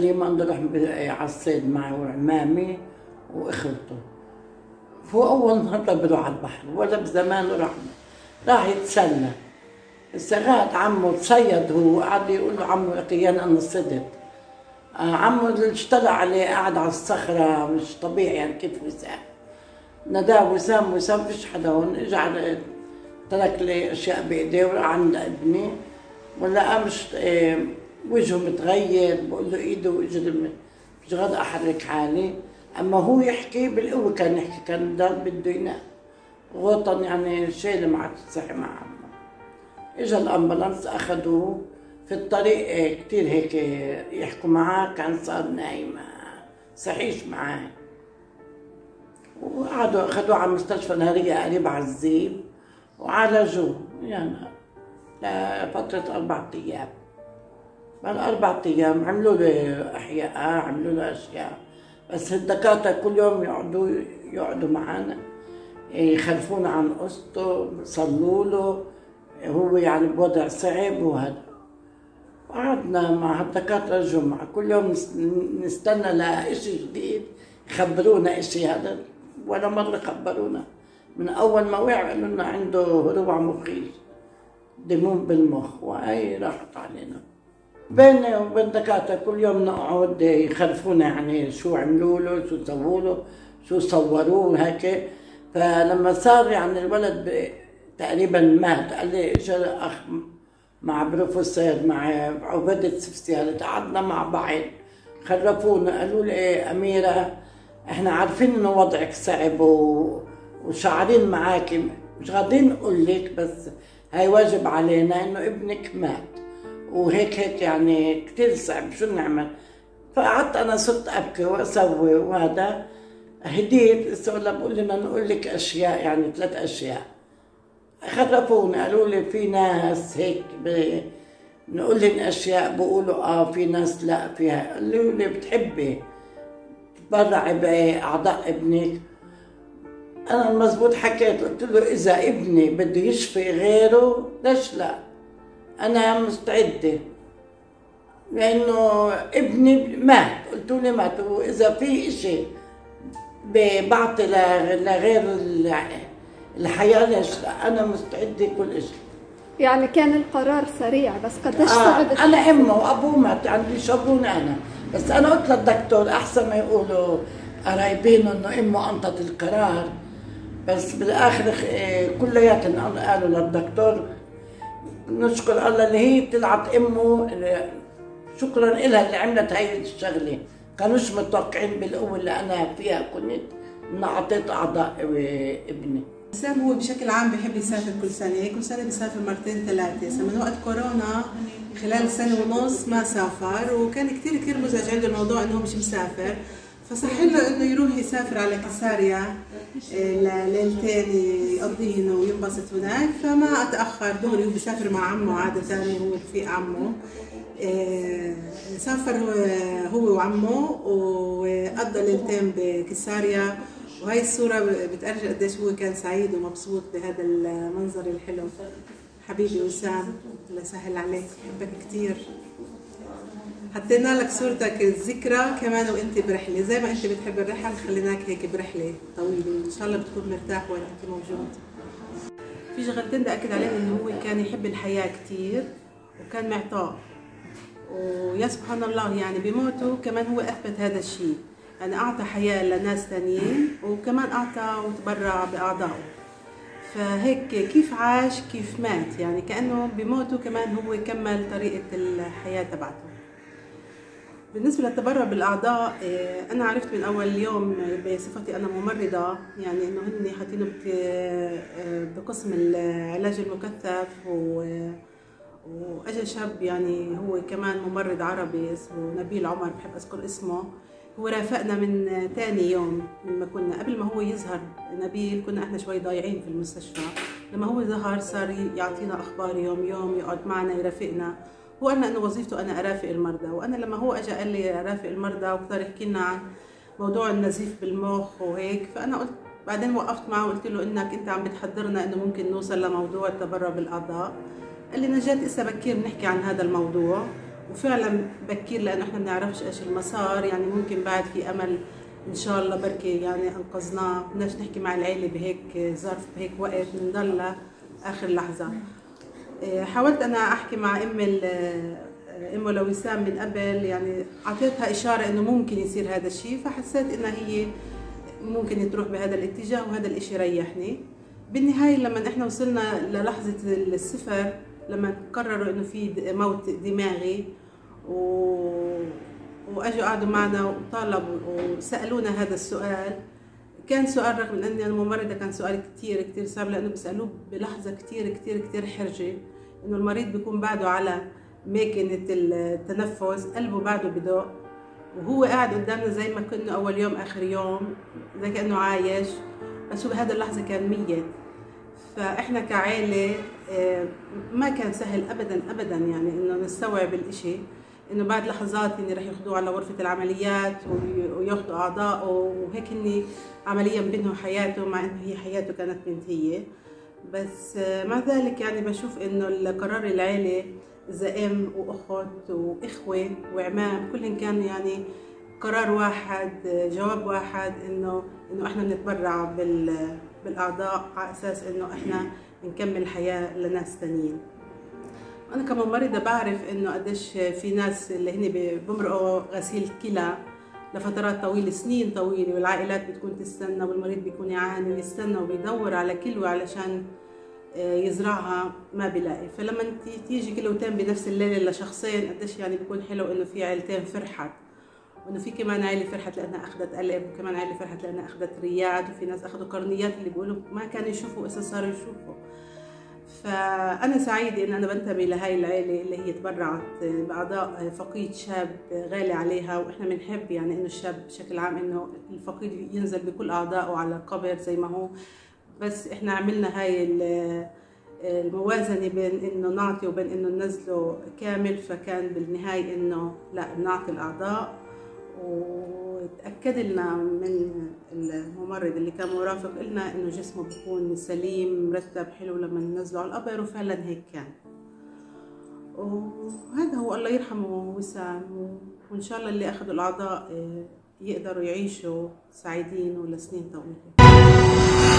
دايما نروح على الصيد معي وعمامي وإخوته. فهو أول مره بروح على البحر ولا بزمان راح راح يتسلى. السغاد عمه تصيد هو قعد يقول له عمو أخي أنا صدت. آه، عمو اللي اشتغل عليه قاعد على الصخرة مش طبيعي يعني كيف وسام. ناداه وسام وسام فيش حدا هون. اجى ترك لي أشياء بإيديه وراح عند ابني. ولا مش إيه وجهه متغير بقول له إيده واجري مش غاد أحرك حالي. أما هو يحكي بالقوه كان يحكي كان ضل بده ينام غوطن يعني شيء ما عاد تصحي مع عمه. اجى الأمبولانس اخذوه في الطريق إيه، كثير هيك يحكوا معاه كان صار نايم. صحيش معاه. وقعدوا اخذوه على مستشفى نهرية قريب على الزيب وعالجوه. يعني لفترة أربعة أيام. بعد أربعة أيام عملوا له أحياء عملوا له أشياء. بس الدكاترة كل يوم يقعدوا يقعدوا معنا يخلفونا عن قصته صلوا له هو يعني بوضع صعب وهذا. قعدنا مع الدكاترة الجمعة كل يوم نستنى لإشي جديد يخبرونا إشي هذا. ولا مرة خبرونا. من أول ما وقع قالوا لنا عنده هروع مخي دموم بالمخ وهي راحت علينا. بيني وبين الدكاترة كل يوم نقعد يخلفونا يعني شو عملوا له شو سووا له شو صوروه هيك. فلما صار يعني الولد تقريبا مات قال لي اجى اخ مع بروفيسور مع عبادة سفسيالة قعدنا مع بعض. خرفونا قالوا لي إيه أميرة إحنا عارفين إنه وضعك صعب. وشعرين معاكي مش قادرين نقول لك بس هاي واجب علينا إنه ابنك مات. وهيك هيك يعني كثير صعب. شو نعمل؟ فقعدت أنا صرت أبكي وأسوي وهذا. هديت السؤال بقول لنا نقول لك أشياء يعني ثلاث أشياء. خرفوني قالوا لي في ناس هيك نقول لهم أشياء بقولوا آه في ناس لا فيها قالوا لي بتحبي؟ تبرعي باعضاء ابنك أنا المزبوط حكيت قلت له إذا ابني بده يشفي غيره ليش لا؟ أنا مستعدة. لأنه ابني مات. قلت له مات. وإذا في إشي بعطي لغير الحياة ليش لا؟ أنا مستعدة كل شيء يعني كان القرار سريع بس قديش آه صعب؟ أنا أمه وأبوه مات عندي شابوني أنا. بس أنا قلت للدكتور أحسن ما يقولوا قرايبينه إنه أمه أنطت القرار. بس بالآخر كلياتهم قالوا للدكتور نشكر الله اللي هي طلعت أمه شكرا لها اللي عملت هاي الشغلة. كانوش متوقعين بالقوة اللي أنا فيها كنت ان اعطيت أعضاء ابني. سام هو بشكل عام بيحب يسافر كل سنة كل سنة بيسافر مرتين ثلاثة. من وقت كورونا خلال سنة ونص ما سافر وكان كثير كثير مزعج عنده الموضوع إنه مش مسافر. فصح له إنه يروح يسافر على كساريا آه، ليلتين يقضيهن وينبسط هناك. فما أتأخر دغري هو بيسافر مع عمه عادة هو رفيق عمه. آه، سافر هو وعمه وقضى ليلتين بكساريا وهي الصورة بتأرجى قديش هو كان سعيد ومبسوط بهذا المنظر الحلو. حبيبي وسام الله يسهل عليك بحبك كثير حطينا لك صورتك الذكرى كمان وانت برحلة. زي ما انت بتحب الرحل خليناك هيك برحلة طويلة. ان شاء الله بتكون مرتاح وين انت موجود. في شغلتين بدي أكد عليهم إنه هو كان يحب الحياة كثير وكان معطاء. ويا سبحان الله يعني بموته كمان هو أثبت هذا الشيء. يعني أعطى حياة لناس ثانيين وكمان أعطى وتبرع بأعضائه. فهيك كيف عاش كيف مات؟ يعني كأنه بموته كمان هو كمل طريقة الحياة تبعته. بالنسبة للتبرع بالأعضاء آه، أنا عرفت من أول يوم بصفتي أنا ممرضة يعني إنه هن حاطينه آه، بقسم العلاج المكثف وأجا شاب يعني هو كمان ممرض عربي اسمه نبيل عمر بحب أذكر اسمه. هو رافقنا من تاني يوم لما كنا قبل ما هو يظهر نبيل كنا إحنا شوي ضايعين في المستشفى. لما هو ظهر صار يعطينا أخبار يوم يوم يقعد معنا يرافقنا. هو قالنا انه وظيفته أنا أرافق المرضى وأنا لما هو اجى قال لي أرافق المرضى وصار يحكي لنا عن موضوع النزيف بالمخ وهيك فأنا قلت بعدين وقفت معه وقلت له إنك أنت عم بتحضرنا إنه ممكن نوصل لموضوع التبرع بالأعضاء. قال لي نجاة إسا بكير بنحكي عن هذا الموضوع وفعلا بكير لأنه إحنا ما بنعرفش إيش المسار يعني ممكن بعد في أمل إن شاء الله بركي يعني أنقذناه بدناش نحكي مع العيلة بهيك ظرف بهيك وقت بنضل آخر لحظة. حاولت أنا أحكي مع أم ال- امه لوسام من قبل يعني أعطيتها إشارة إنه ممكن يصير هذا الشيء فحسيت إنها هي ممكن تروح بهذا الاتجاه وهذا الإشي ريحني بالنهاية لما إحنا وصلنا للحظة الصفر لما قرروا إنه في موت دماغي و... وأجوا قعدوا معنا وطالبوا وسألونا هذا السؤال كان سؤال رغم اني أنا ممرضه كان سؤال كثير كثير صعب لأنه بيسألوه بلحظة كثير كثير كثير حرجة. إنه المريض بيكون بعده على ماكينه التنفس قلبه بعده بدق وهو قاعد قدامنا زي ما كنا أول يوم آخر يوم زي كأنه عايش. بس هو بهذا اللحظة كان ميت. فإحنا كعائله آه، ما كان سهل ابدا ابدا يعني إنه نستوعب الإشي. إنه بعد لحظات إني رح ياخذوه على غرفة العمليات وي- وياخذوا اعضائه وهيك إني عمليا بينهوا حياته مع إنه هي حياته كانت منتهيه بس آه، مع ذلك يعني بشوف إنه القرار العائله إذا أم وأخت وإخوة وعمام كلهم كانوا يعني قرار واحد جواب واحد إنه إنه إحنا بنتبرع بال بالأعضاء على أساس إنه إحنا نكمل الحياة لناس تانيين. أنا كممرضه بعرف إنه قديش في ناس اللي هن بمرقوا غسيل كلى لفترات طويلة سنين طويلة والعائلات بتكون تستنى والمريض بيكون يعاني ويستنى وبيدور على كلوة علشان آه، يزرعها ما بيلاقي. فلما انت تيجي كيلوتين بنفس الليلة لشخصين قديش يعني بيكون حلو إنه في عيلتين فرحت. وإنه في كمان عائله فرحت لأنها أخذت قلب وكمان عائله فرحت لأنها أخذت رياد وفي ناس أخذوا قرنيات اللي بيقولوا ما كانوا يشوفوا اسا صاروا يشوفوا. فأنا سعيده إن أنا بنتمي لهي العائله اللي هي تبرعت بأعضاء فقيد شاب غالي عليها وإحنا بنحب يعني إنه الشاب بشكل عام إنه الفقيد ينزل بكل أعضائه على القبر زي ما هو. بس إحنا عملنا هاي ال- الموازنة بين إنه نعطي وبين إنه ننزله كامل فكان بالنهاية إنه لا نعطي الأعضاء وتأكد لنا من الممرض اللي كان مرافق لنا إنه جسمه بيكون سليم مرتب حلو لما ننزله على القبر وفعلا هيك كان. وهذا هو الله يرحمه وسام وإن شاء الله اللي أخذوا الأعضاء آه، يقدروا يعيشوا سعيدين ولسنين طويلة.